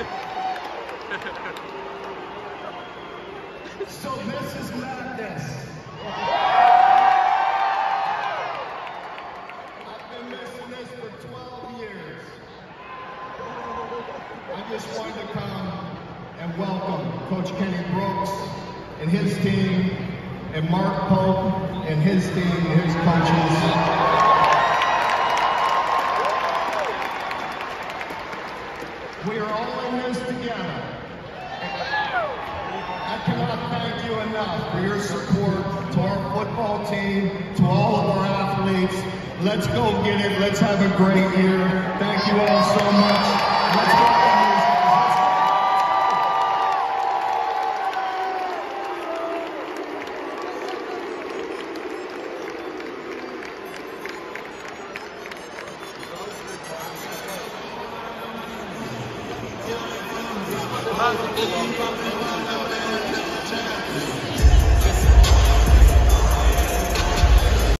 so this is madness. I've been missing this for 12 years. I just wanted to come and welcome Coach Kenny Brooks and his team, and Mark Pope and his team and his coaches. We are all in this together. I cannot thank you enough for your support to our football team, to all of our athletes. Let's go get it. Let's have a great year. Thank you all so much. どうも。